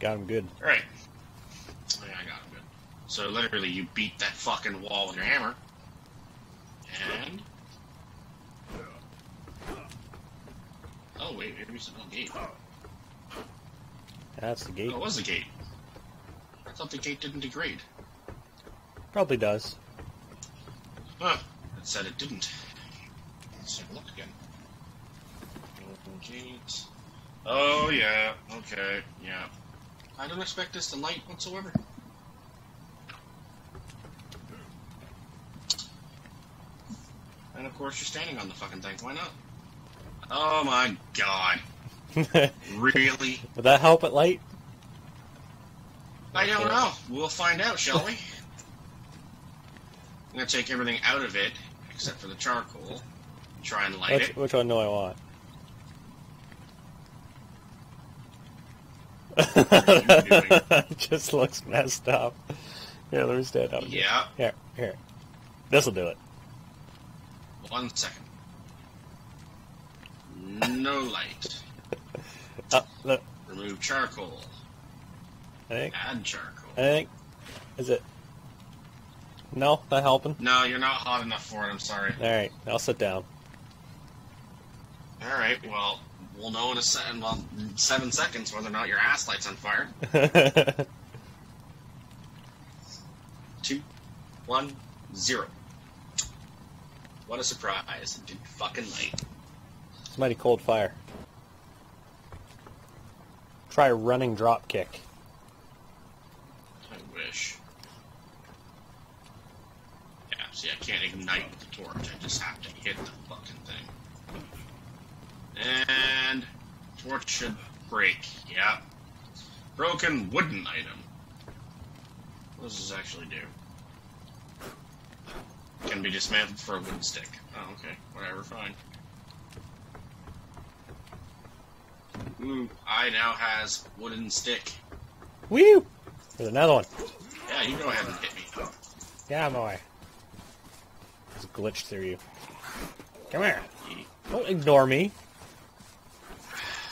Got him good. Right. Oh, yeah, I got him good. So literally, you beat that fucking wall with your hammer. And. Oh, wait, maybe it's a gate. That's the gate. Oh, it was a gate. I thought the gate didn't degrade. Probably does. Huh. It said it didn't. Let's take a look again. Open gate. Oh, yeah. Okay. Yeah. I don't expect this to light whatsoever. And of course, you're standing on the fucking thing. Why not? Oh my god. Really? Would that help at light? I don't know. We'll find out, shall we? I'm gonna take everything out of it, except for the charcoal. Try and light Which, it. which one do I want? Doing? Just looks messed up. Here, let me stand up. Yeah. Here, here. This'll do it. One second. No light. Uh, oh, look. Remove charcoal. I think. Add charcoal. I think. Is it? No, not helping. No, you're not hot enough for it. I'm sorry. All right, I'll sit down. All right. Well, we'll know in a se- well, seven seconds whether or not your ass light's on fire. Two, one, zero. What a surprise! Did fucking light. it's mighty cold fire. Try a running drop kick. I wish. Yeah. See, I can't ignite the torch. I just have to hit the fucking thing. And torch should break. Yeah. Broken wooden item. What does this actually do? Can be dismantled for a wooden stick. Oh, okay. Whatever, fine. Ooh, I now has wooden stick. Woo! There's another one. Yeah, you go ahead and hit me. Yeah, boy. Just glitched through you. Come here. Don't ignore me.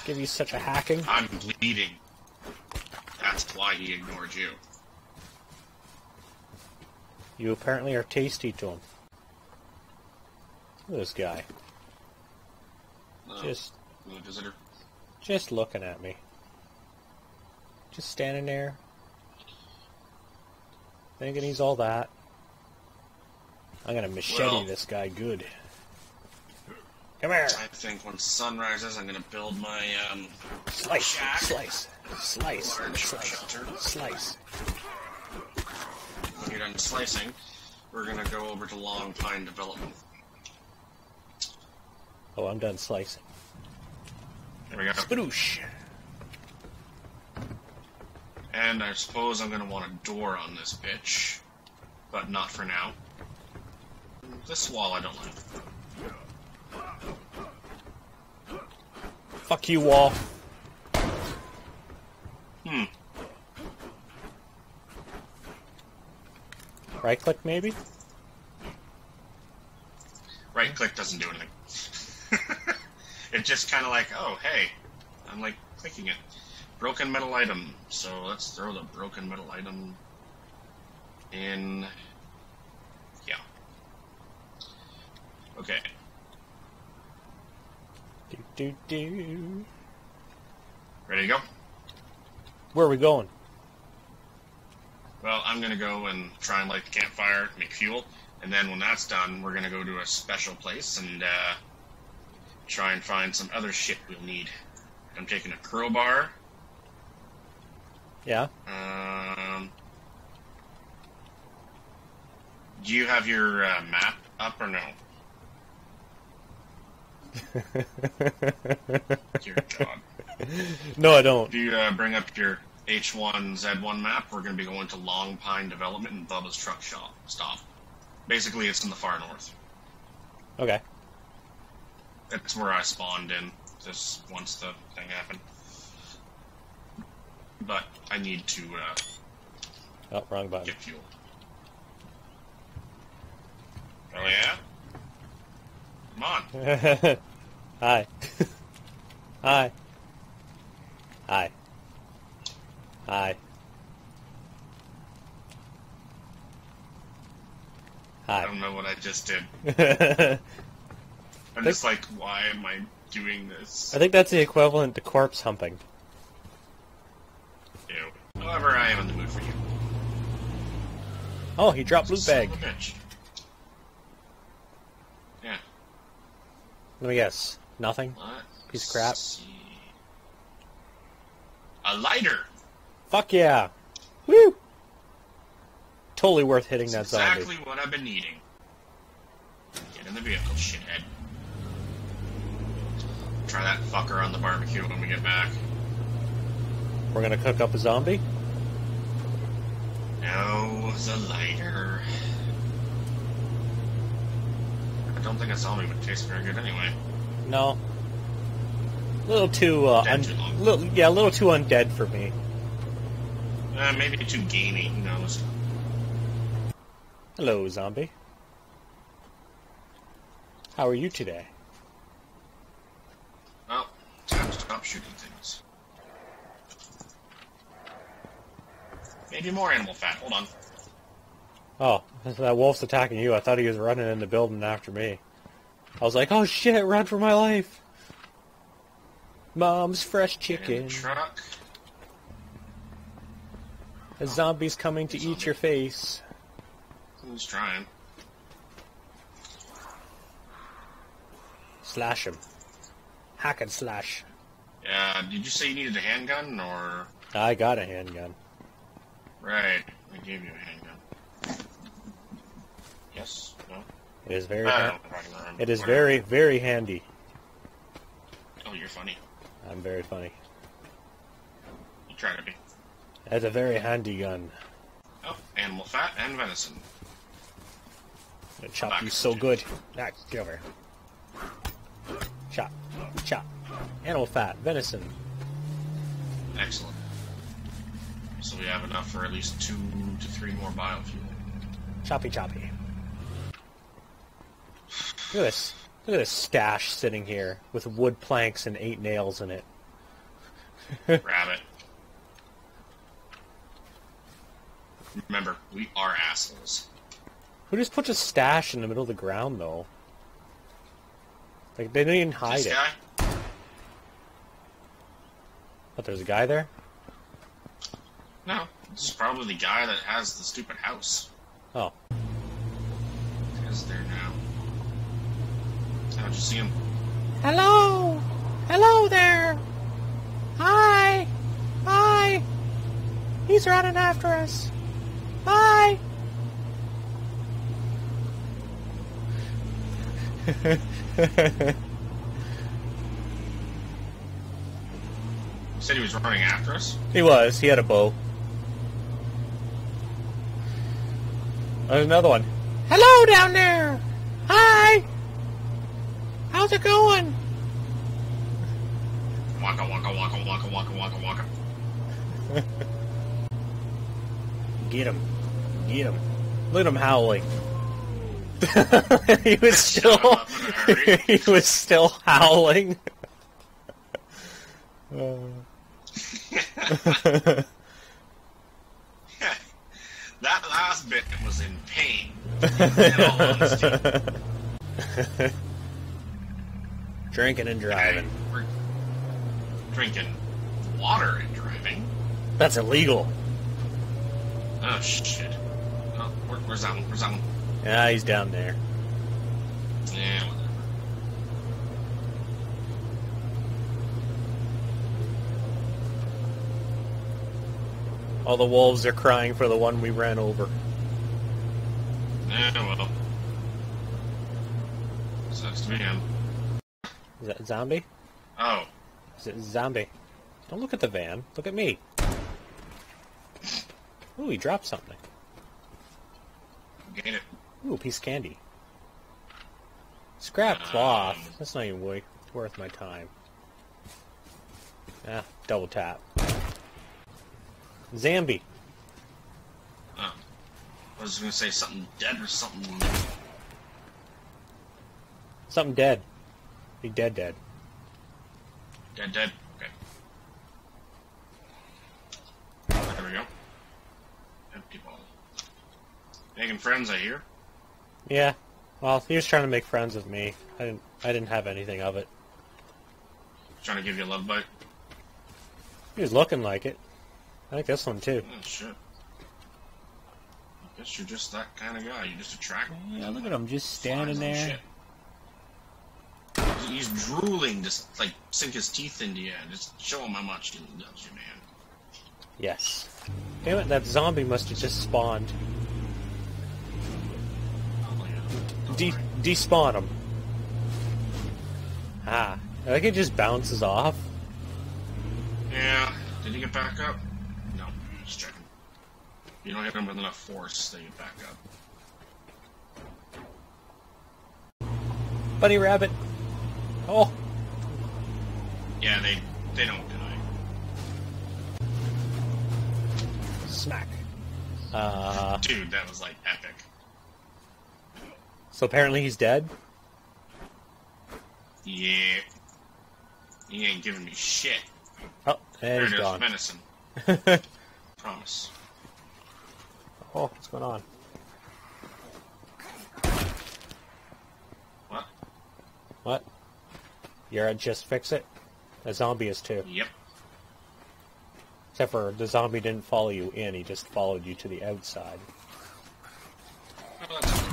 Give you such a hacking. I'm bleeding. That's why he ignored you. You apparently are tasty to him. Look at this guy. No, Just visitor. just looking at me. Just standing there. Thinking he's all that. I'm gonna machete Well- this guy good. Come here. I think when sun rises, I'm gonna build my um, Slice, shack. slice, slice, Large slice, shelter. slice. When you're done slicing, we're gonna go over to Long Pine Development. Oh, I'm done slicing. There we go. Spadoosh. And I suppose I'm gonna want a door on this bitch, but not for now. This wall I don't like. Fuck you, wall. Hmm. Right click, maybe? Right click doesn't do anything. it just kind of like, oh hey, I'm like clicking it. Broken metal item. So let's throw the broken metal item in. Yeah. Okay. Do, do. Ready to go? Where are we going? Well, I'm gonna go and try and light the campfire, make fuel, and then when that's done, we're gonna go to a special place and uh, try and find some other shit we'll need. I'm taking a crowbar. Yeah. Um, do you have your uh, map up or no? Dear God. no, I don't. If you uh, bring up your H1Z1 map, we're going to be going to Long Pine Development and Bubba's Truck Shop Stop. Basically, it's in the far north. Okay. That's where I spawned in just once the thing happened. But I need to uh, Oh, wrong button. get fuel. Oh yeah? Come on. Hi. Hi. Hi. Hi. I don't know what I just did. I'm just like, why am I doing this? I think that's the equivalent to corpse humping. Ew. However, I am in the mood for you. Oh, he dropped loot bag. of a bitch. Yeah. Let me guess. Nothing? What? Piece of crap. A lighter. Fuck yeah! Woo! Totally worth hitting That's that zombie. exactly what I've been needing. Get in the vehicle, shithead. Try that fucker on the barbecue when we get back. We're gonna cook up a zombie? No, the lighter. I don't think a zombie would taste very good anyway. No. A little too, uh, un- too little, yeah, a little too undead for me. Uh, maybe too gamey, who knows? Hello, zombie. How are you today? Well, time to stop shooting things. Maybe more animal fat. Hold on. Oh, that wolf's attacking you. I thought he was running in the building after me. I was like, oh shit, run for my life. Mom's fresh chicken. truck. A zombie's coming to eat your face. Who's trying? Slash him. Hack and slash. Yeah, did you say you needed a handgun, or... I got a handgun. Right, I gave you a handgun. Yes? No? It is very, I ha- don't know if I can remember. it is Whatever. very, very handy. Oh, you're funny. I'm very funny. You try to be. That's a very handy gun. Oh, animal fat and venison. It chop back. you so good. Ah, get over. Chop. Chop. Animal fat. Venison. Excellent. So we have enough for at least two to three more biofuel. Choppy choppy. Look at this. Look at this stash sitting here with wood planks and eight nails in it. Grab it. Remember, we are assholes. Who just puts a stash in the middle of the ground though? Like they didn't even hide this it. guy? But there's a guy there? No. This is probably the guy that has the stupid house. Oh. Is there now? How'd you see him? Hello! Hello there! Hi! Hi! He's running after us! Hi! You said he was running after us? he was. He had a bow. There's another one. Hello down there! Hi! How's it going? Waka waka waka waka waka waka waka. Get him. Get him. Look at him howling. he was still Shut him up in a hurry. he was still howling. that last bit was in pain. In all honesty. Drinking and driving. We're drinking water and driving. That's illegal. Oh shit. Oh, where, where's that one? Where's that one? Yeah, he's down there. Yeah, whatever. All the wolves are crying for the one we ran over. Yeah, well. Sucks to be him. Is that a zombie? Oh, Is it a zombie? Don't look at the van. Look at me. Ooh, he dropped something. get it. Ooh, a piece of candy. Scrap cloth. That's not even wo- worth my time. Ah, double tap. Zambi. Oh. I was gonna say something dead or something. Something dead. Be dead dead. Dead, dead. Okay. There we go. Empty ball. Making friends, I hear. Yeah. Well, he was trying to make friends with me. I didn't. I didn't have anything of it. Trying to give you a love bite. He was looking like it. I think this one too. Oh shit. I guess you're just that kind of guy. You're just attract. Yeah, look at him just standing flies and there. He's drooling, just like sink his teeth into you. and Just show him how much he loves you, man. Yes. Damn it! That zombie must have just spawned. Oh, yeah. De- despawn him. Ah. I think it just bounces off. Yeah. Did he get back up? No. Just checking. You don't hit him with enough force, they get back up. Bunny rabbit. Oh. Yeah, they they don't die. Smack. Uh. Dude, that was like epic. So apparently he's dead. Yeah. He ain't giving me shit. Oh, and There he's it is, gone. venison. Promise. Oh, what's going on? What? What? You're at just fix it? A zombie is too. Yep. Except for the zombie didn't follow you in, he just followed you to the outside. Ah, well, that's okay.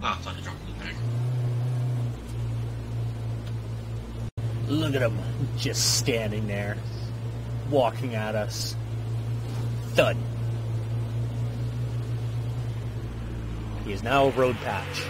Oh, I thought you dropped the bag. Look at him just standing there, walking at us. Thud. He is now a road patch.